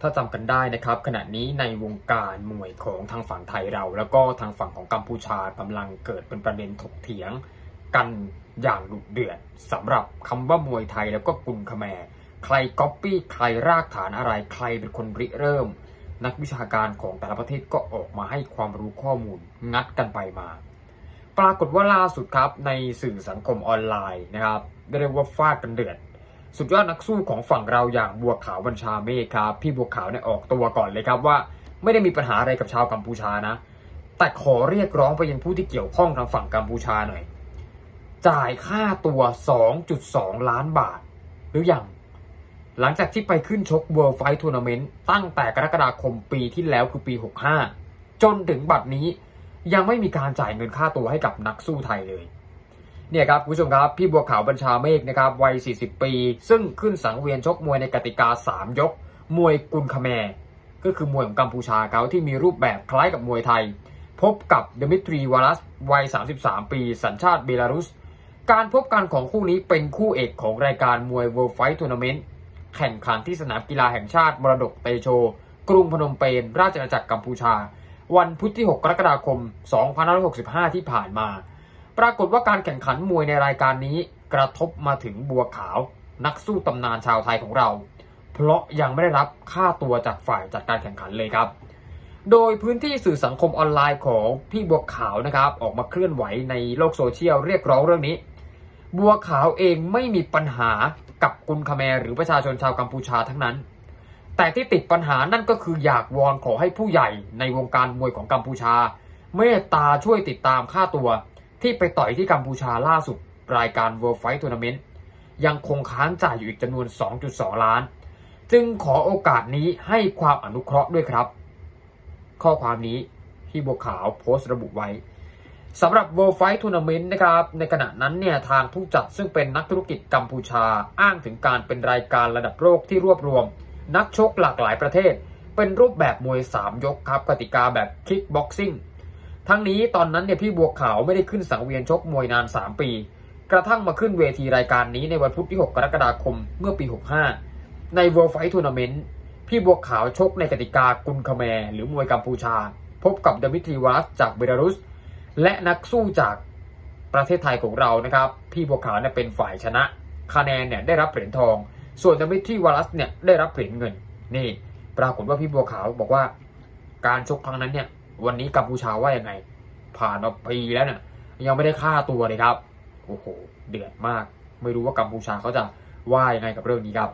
ถ้าจำกันได้นะครับ ขณะนี้ในวงการมวยของทางฝั่งไทยเรา แล้วก็ทางฝั่งของกัมพูชากำลังเกิดเป็นประเด็นถกเถียง กันอย่างดุเดือดสำหรับคำว่ามวยไทยแล้วก็กุนขแมรใครก๊อปปี้ใครรากฐานอะไรใครเป็นคนริเริ่ม นักวิชาการของแต่ละประเทศก็ออกมาให้ความรู้ข้อมูลงัดกันไปมา ปรากฏว่าล่าสุดครับในสื่อสังคมออนไลน์นะครับเรียกว่าฟาดกันเดือด สุดยอดนักสู้ของฝั่งเราอย่างบัวขาวบัญชาเมฆครับพี่บัวขาวเนี่ยออกตัวก่อนเลยครับว่า ไม่ได้มีปัญหาอะไรกับชาวกัมพูชานะ แต่ขอเรียกร้องไปยังผู้ที่เกี่ยวข้องทางฝั่งกัมพูชาหน่อย จ่ายค่าตัว 2.2 ล้านบาท หรืออยังหลังจากที่ไปขึ้นชก World Fight Tournament ตั้งแต่กรกฎาคมปีที่แล้วคือปี 65 จนถึงบัดนี้ยังไม่มีการจ่ายเงินค่าตัวให้กับนักสู้ไทยเลย เนี่ยครับคุณผู้ชมครับพี่บัวขาวบัญชาเมฆนะครับวัย 40 ปี ซึ่งขึ้นสังเวียนชกมวยในกติกา 3 ยก มวยกุนคาแมก็คือมวยของกัมพูชาเขาที่มีรูปแบบคล้ายกับมวยไทย พบกับเดมิทรีวาลัสวัย 33 ปี สัญชาติเบลารุส การพบกันของคู่นี้เป็นคู่เอกของรายการมวย World Fight Tournament แข่งขันที่สนามกีฬาแห่งชาติมรดกเตโช กรุงพนมเปญราชอาณาจักรกัมพูชา วันพุธที่ 6 กรกฎาคม 2565 ที่ผ่านมา ปรากฏว่าการแข่งขันมวยในรายการนี้กระทบมาถึงบัวขาว นักสู้ตำนานชาวไทยของเรา เพราะยังไม่ได้รับค่าตัวจากฝ่ายจัดการแข่งขันเลยครับ โดยพื้นที่สื่อสังคมออนไลน์ของพี่บัวขาวนะครับ ออกมาเคลื่อนไหวในโลกโซเชียลเรียกร้องเรื่องนี้ บัวขาวเองไม่มีปัญหากับกุนคาแมรหรือประชาชนชาวกัมพูชาทั้งนั้น แต่ที่ติดปัญหานั่นก็คืออยากวอนขอให้ผู้ใหญ่ในวงการมวยของกัมพูชา เมตตาช่วยติดตามค่าตัว ที่ไปต่อยที่กัมพูชาล่าสุดรายการ World Fight Tournament ยังคงค้างจ่ายอยู่อีกจำนวน 2.2 ล้าน จึงขอโอกาสนี้ให้ความอนุเคราะห์ด้วยครับ ข้อความนี้พี่บัวขาวโพสต์ระบุไว้สำหรับ World Fight Tournament นะครับ ในขณะนั้นเนี่ยทางผู้จัดซึ่งเป็นนักธุรกิจกัมพูชาอ้างถึงการเป็นรายการระดับโลกที่รวบรวม นักชกหลากหลายประเทศ เป็นรูปแบบมวย 3 ยกครับกติกาแบบคิกบ็อกซิ่ง ทั้งนี้ตอนนั้นเนี่ยพี่บัวขาวไม่ได้ขึ้นสังเวียนชกมวยนาน 3 ปี กระทั่งมาขึ้นเวทีรายการนี้ในวันพุธที่ 6 กรกฎาคมเมื่อปี 65 ใน World Fight Tournament พี่บัวขาวชกในกติกากุนคาแมหรือมวยกัมพูชา พบกับเดมิทรีวัสจากเบลารุส และนักสู้จากประเทศไทยของเรานะครับ พี่บัวขาวเนี่ยเป็นฝ่ายชนะคะแนนเนี่ยได้รับเหรียญทอง ส่วนเดมิทรีวัสเนี่ยได้รับเหรียญเงิน นี่ ปรากฏว่าพี่บัวขาวบอกว่า การชกครั้งนั้นเนี่ย วันนี้กัมพูชาว่ายังไง ผ่านมาปีแล้วเนี่ยยังไม่ได้ค่าตัวเลยครับ โอ้โห เดือดมาก ไม่รู้ว่ากัมพูชาเขาจะว่ายังไงกับเรื่องนี้ครับ